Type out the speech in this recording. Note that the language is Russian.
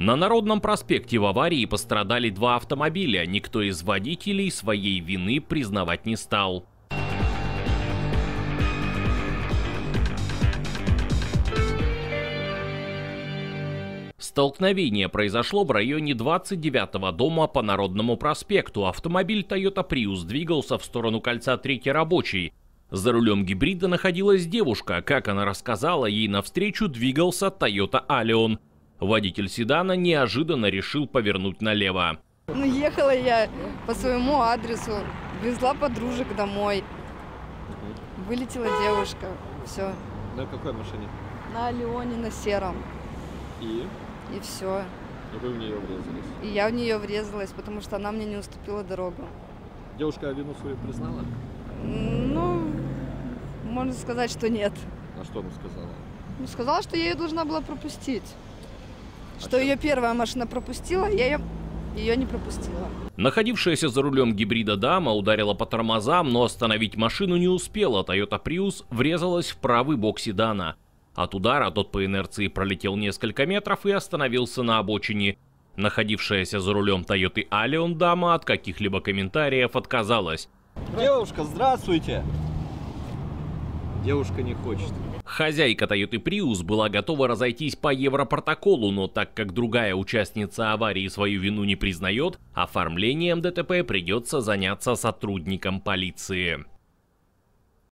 На Народном проспекте в аварии пострадали два автомобиля. Никто из водителей своей вины признавать не стал. Столкновение произошло в районе 29-го дома по Народному проспекту. Автомобиль Toyota Prius двигался в сторону кольца Третий рабочий. За рулем гибрида находилась девушка. Как она рассказала, ей навстречу двигался Toyota Allion. Водитель седана неожиданно решил повернуть налево. Ну, ехала я по своему адресу, везла подружек домой. Вылетела девушка, все. На какой машине? На Алионе, на сером. И? И все. И вы в нее врезались. И я в нее врезалась, потому что она мне не уступила дорогу. Девушка вину свою признала? Ну, можно сказать, что нет. А что она сказала? Ну, сказала, что я ее должна была пропустить. Что ее первая машина пропустила, я ее, ее не пропустила. Находившаяся за рулем гибрида дама ударила по тормозам, но остановить машину не успела. Toyota Prius врезалась в правый бок седана. От удара тот по инерции пролетел несколько метров и остановился на обочине. Находившаяся за рулем Toyota Allion дама от каких-либо комментариев отказалась. Девушка, здравствуйте! Девушка не хочет. Хозяйка Toyota Prius была готова разойтись по европротоколу, но так как другая участница аварии свою вину не признает, оформлением ДТП придется заняться сотрудникам полиции.